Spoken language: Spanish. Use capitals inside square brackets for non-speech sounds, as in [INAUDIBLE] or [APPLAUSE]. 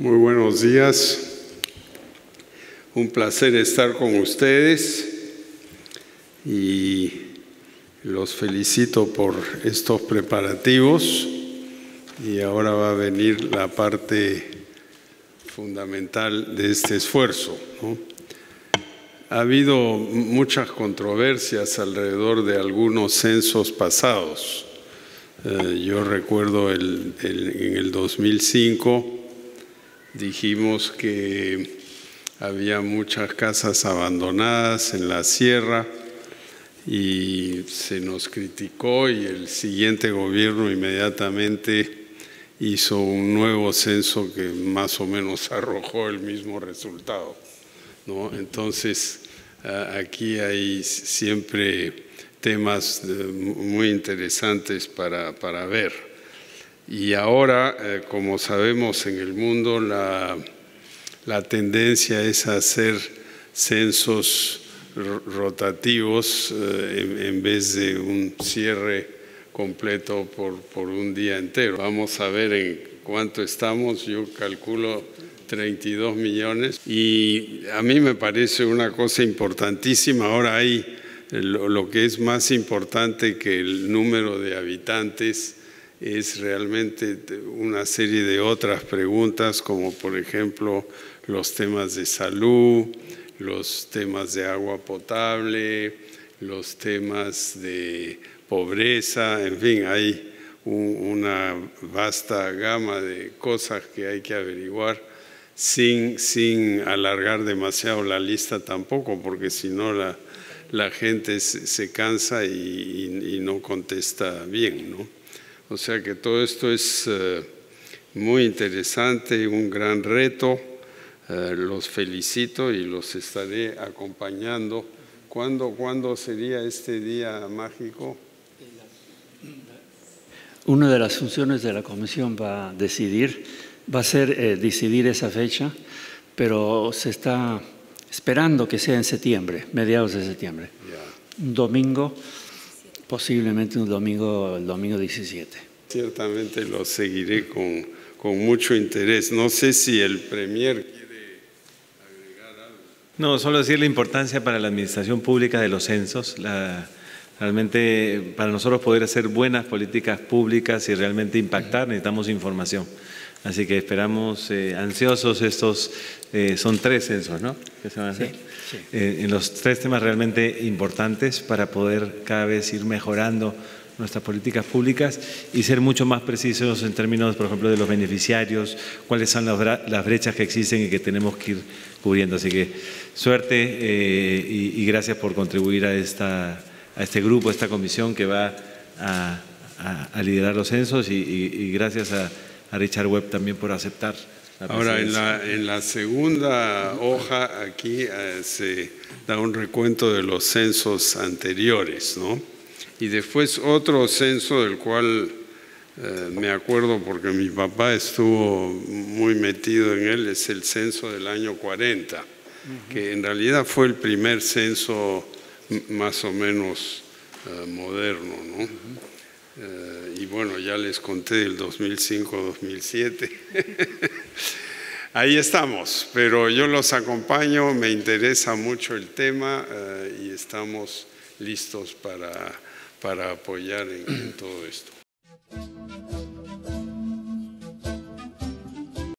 Muy buenos días. Un placer estar con ustedes y los felicito por estos preparativos y ahora va a venir la parte fundamental de este esfuerzo. Ha habido muchas controversias alrededor de algunos censos pasados. Eh, yo recuerdo en el 2005 dijimos que había muchas casas abandonadas en la sierra y se nos criticó y el siguiente gobierno inmediatamente hizo un nuevo censo que más o menos [LAUGHS] arrojó el mismo resultado. ¿no? Entonces, aquí hay siempre temas muy interesantes para, para ver. Y ahora, eh, como sabemos en el mundo, la, tendencia es hacer censos rotativos eh, en, vez de un cierre completo por, por un día entero. Vamos a ver en cuánto estamos, yo calculo 32 millones y a mí me parece una cosa importantísima. Ahora hay lo que es más importante que el número de habitantes es realmente una serie de otras preguntas, como por ejemplo los temas de salud, los temas de agua potable, los temas de pobreza, en fin, hay una vasta gama de cosas que hay que averiguar sin, sin alargar demasiado la lista tampoco, porque si no la, la gente se, cansa y, y no contesta bien, ¿no? O sea que todo esto es eh, muy interesante, un gran reto. Eh, los felicito y los estaré acompañando. ¿Cuándo, ¿Cuándo sería este día mágico? Una de las funciones de la comisión va a decidir, va a ser eh, decidir esa fecha, pero se está esperando que sea en septiembre, mediados de septiembre. Un domingo Posiblemente un domingo, el domingo 17. Ciertamente lo seguiré con, con mucho interés. No sé si el Premier quiere agregar algo. No, solo decir la importancia para la administración pública de los censos. realmente para nosotros poder hacer buenas políticas públicas y realmente impactar necesitamos información. Así que esperamos eh, ansiosos estos, eh, son tres censos, ¿no? ¿Qué se van a hacer? Eh, en los tres temas realmente importantes para poder cada vez ir mejorando nuestras políticas públicas y ser mucho más precisos en términos, por ejemplo, de los beneficiarios, cuáles son las, brechas que existen y que tenemos que ir cubriendo. Así que suerte y, gracias por contribuir a, esta, a este grupo, a esta comisión que va a, liderar los censos y gracias a a Richard Webb también por aceptar. Ahora, en la, en la, segunda hoja aquí eh, se da un recuento de los censos anteriores, ¿no? Y después otro censo del cual eh, me acuerdo porque mi papá estuvo muy metido en él, es el censo del año 40, que en realidad fue el primer censo más o menos eh, moderno, ¿no? Eh, y bueno, ya les conté del 2005-2007. [LAUGHS] Ahí estamos, pero yo los acompaño, me interesa mucho el tema y estamos listos para, para apoyar en todo esto.